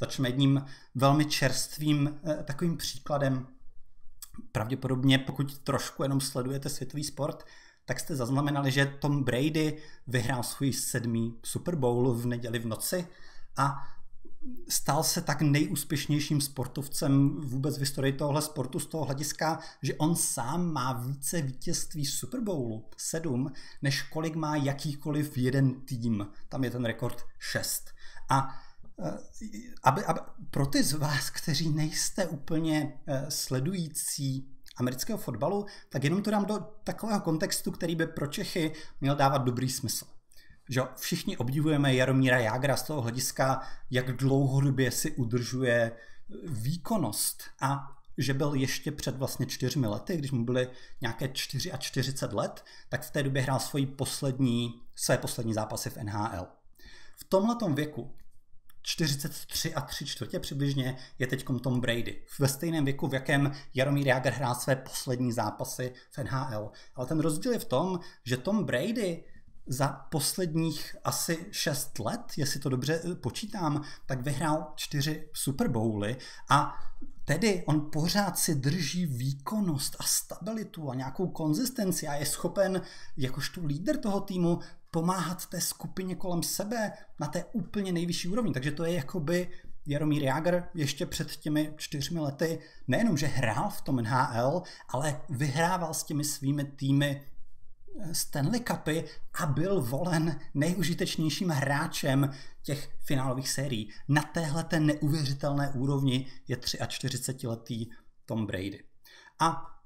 Začneme jedním velmi čerstvým eh, takovým příkladem. Pravděpodobně, pokud trošku jenom sledujete světový sport, tak jste zaznamenali, že Tom Brady vyhrál svůj sedmý Super Bowl v neděli v noci a stal se tak nejúspěšnějším sportovcem vůbec v historii tohle sportu z toho hlediska, že on sám má více vítězství Super Bowlu, sedm, než kolik má jakýkoliv jeden tým. Tam je ten rekord šest. A aby, aby, pro ty z vás, kteří nejste úplně eh, sledující amerického fotbalu, tak jenom to dám do takového kontextu, který by pro Čechy měl dávat dobrý smysl že všichni obdivujeme Jaromíra Jágra z toho hlediska, jak dlouhodobě si udržuje výkonnost a že byl ještě před vlastně čtyřmi lety, když mu byly nějaké 4 a 40 let, tak v té době hrál svoji poslední, své poslední zápasy v NHL. V tomhletom věku 43 a 3 čtvrtě přibližně je teď Tom Brady. Ve stejném věku, v jakém Jaromír Jágr hrál své poslední zápasy v NHL. Ale ten rozdíl je v tom, že Tom Brady za posledních asi 6 let, jestli to dobře eh, počítám, tak vyhrál čtyři Super Bowly a tedy on pořád si drží výkonnost a stabilitu a nějakou konzistenci a je schopen jakožto líder toho týmu pomáhat té skupině kolem sebe na té úplně nejvyšší úrovni. Takže to je jakoby Jaromír Jágr ještě před těmi čtyřmi lety nejenom, že hrál v tom NHL, ale vyhrával s těmi svými týmy Stanley Cupy a byl volen nejužitečnějším hráčem těch finálových sérií. Na téhle té neuvěřitelné úrovni je 43-letý Tom Brady. A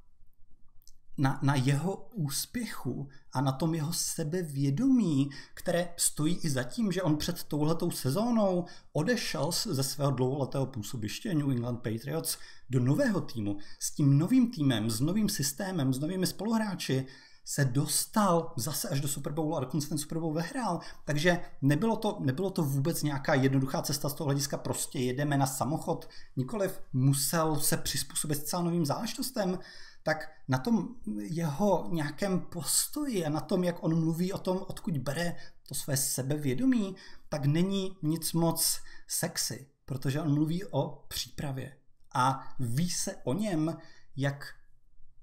na, na jeho úspěchu a na tom jeho sebevědomí, které stojí i za tím, že on před touhletou sezónou odešel ze svého dlouholetého působiště New England Patriots do nového týmu, s tím novým týmem, s novým systémem, s novými spoluhráči, se dostal zase až do Super Bowlu a dokonce ten Super Bowl vyhrál. Takže nebylo to, nebylo to vůbec nějaká jednoduchá cesta z toho hlediska, prostě jedeme na samochod, nikoliv musel se přizpůsobit zcela novým záležitostem, tak na tom jeho nějakém postoji a na tom, jak on mluví o tom, odkud bere to své sebevědomí, tak není nic moc sexy, protože on mluví o přípravě. A ví se o něm, jak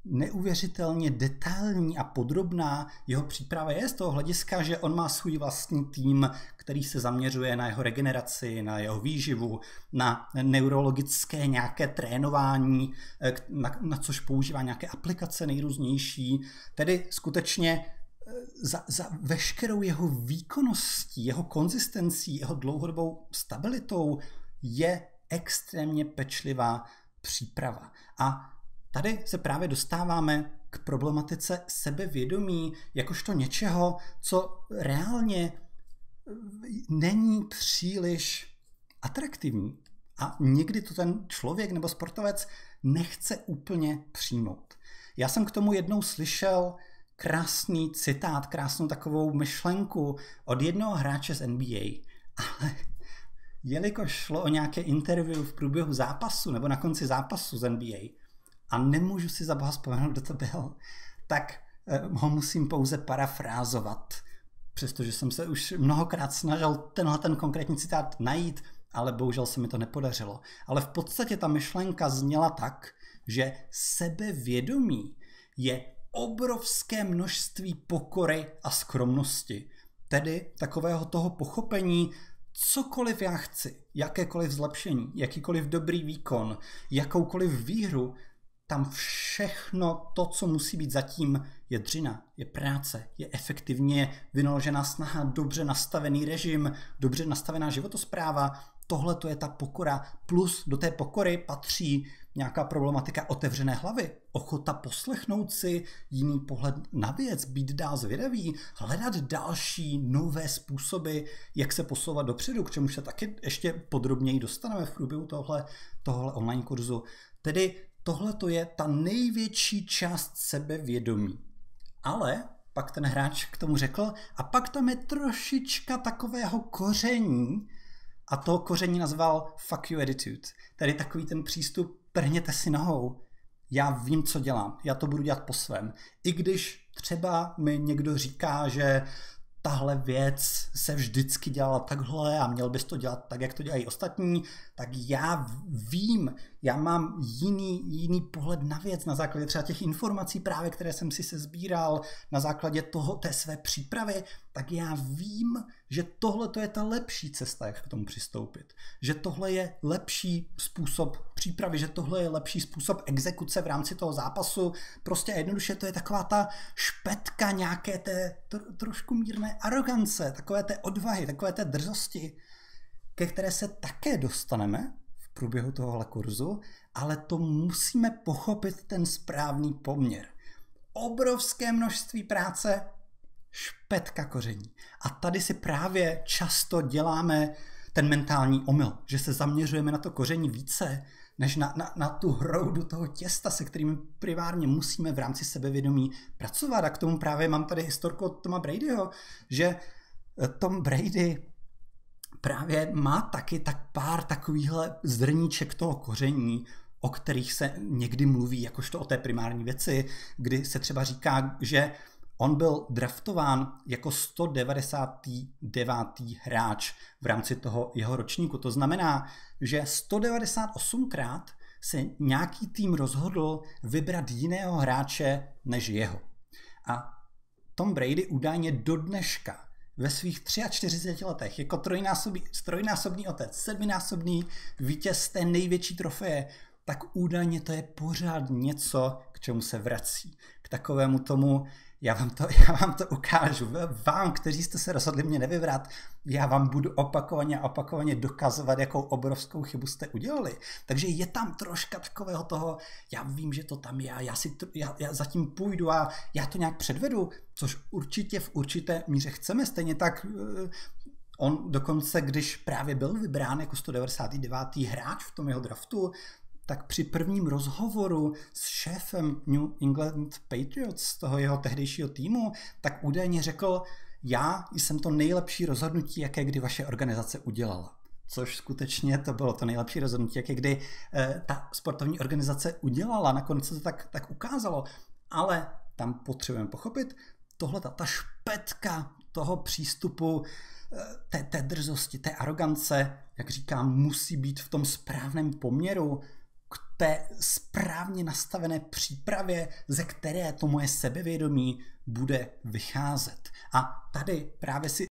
neuvěřitelně detailní a podrobná jeho příprava je z toho hlediska, že on má svůj vlastní tým, který se zaměřuje na jeho regeneraci, na jeho výživu, na neurologické nějaké trénování, eh, na, na což používá nějaké aplikace nejrůznější. Tedy skutečně eh, za, za veškerou jeho výkonností, jeho konzistencí, jeho dlouhodobou stabilitou je extrémně pečlivá příprava. A Tady se právě dostáváme k problematice sebevědomí jakožto něčeho, co reálně eh, není příliš atraktivní. A někdy to ten člověk nebo sportovec nechce úplně přijmout. Já jsem k tomu jednou slyšel krásný citát, krásnou takovou myšlenku od jednoho hráče z NBA. Ale jelikož šlo o nějaké interview v průběhu zápasu nebo na konci zápasu z NBA, a nemůžu si za boha vzpomenout, kdo to byl, tak eh, ho musím pouze parafrázovat, přestože jsem se už mnohokrát snažil tenhle ten konkrétní citát najít, ale bohužel se mi to nepodařilo. Ale v podstatě ta myšlenka zněla tak, že sebevědomí je obrovské množství pokory a skromnosti. Tedy takového toho pochopení, cokoliv já chci, jakékoliv zlepšení, jakýkoliv dobrý výkon, jakoukoliv výhru, tam všechno to, co musí být zatím, je dřina, je práce, je efektivně vynaložená snaha, dobře nastavený režim, dobře nastavená životospráva. Tohle to je ta pokora. Plus do té pokory patří nějaká problematika otevřené hlavy, ochota poslechnout si jiný pohled na věc, být dál zvědavý, hledat další nové způsoby, jak se posouvat dopředu, k čemu se taky ještě podrobněji dostaneme v průběhu tohle, tohle online kurzu. Tedy tohle to je ta největší část sebevědomí. Ale pak ten hráč k tomu řekl, a pak tam je trošička takového koření, a to koření nazval fuck you attitude. Tedy takový ten přístup, prhněte si nohou, já vím, co dělám, já to budu dělat po svém. I když třeba mi někdo říká, že tahle věc se vždycky dělala takhle a měl bys to dělat tak, jak to dělají ostatní, tak já vím, já mám jiný, jiný pohled na věc na základě třeba těch informací právě, které jsem si se sbíral, na základě toho, té své přípravy, tak já vím, že tohle to je ta lepší cesta, jak k tomu přistoupit. Že tohle je lepší způsob přípravy, že tohle je lepší způsob exekuce v rámci toho zápasu. Prostě jednoduše to je taková ta špetka nějaké té trošku mírné arogance, takové té odvahy, takové té drzosti, ke které se také dostaneme průběhu tohohle kurzu, ale to musíme pochopit ten správný poměr. Obrovské množství práce, špetka koření. A tady si právě často děláme ten mentální omyl, že se zaměřujeme na to koření více, než na, na, na tu hroudu toho těsta, se kterým privárně musíme v rámci sebevědomí pracovat. A k tomu právě mám tady historku od Toma Bradyho, že eh, Tom Brady právě má taky tak pár takovýchhle zrníček toho koření, o kterých se někdy mluví, jakožto o té primární věci, kdy se třeba říká, že On byl draftován jako 199. hráč v rámci toho jeho ročníku. To znamená, že 198krát se nějaký tým rozhodl vybrat jiného hráče než jeho. A Tom Brady údajně do dneška ve svých 43 letech jako trojnásobný, trojnásobný otec, sedminásobný vítěz té největší trofeje, tak údajně to je pořád něco, k čemu se vrací. K takovému tomu, já vám to, já vám to ukážu. Vám, kteří jste se rozhodli mě nevyvrat, já vám budu opakovaně a opakovaně dokazovat, jakou obrovskou chybu jste udělali. Takže je tam troška takového toho, já vím, že to tam je, já, si, já, já zatím půjdu a já to nějak předvedu, což určitě v určité míře chceme. Stejně tak eh, On dokonce, když právě byl vybrán jako 199. hráč v tom jeho draftu, tak při prvním rozhovoru s šéfem New England Patriots, toho jeho tehdejšího týmu, tak údajně řekl, já jsem to nejlepší rozhodnutí, jaké kdy vaše organizace udělala. Což skutečně to bylo to nejlepší rozhodnutí, jaké kdy eh, ta sportovní organizace udělala. Nakonec se to tak, tak ukázalo. Ale tam potřebujeme pochopit, tohle ta, ta špetka toho přístupu, eh, té, té drzosti, té arogance, jak říkám, musí být v tom správném poměru k té správně nastavené přípravě, ze které to moje sebevědomí bude vycházet. A tady právě si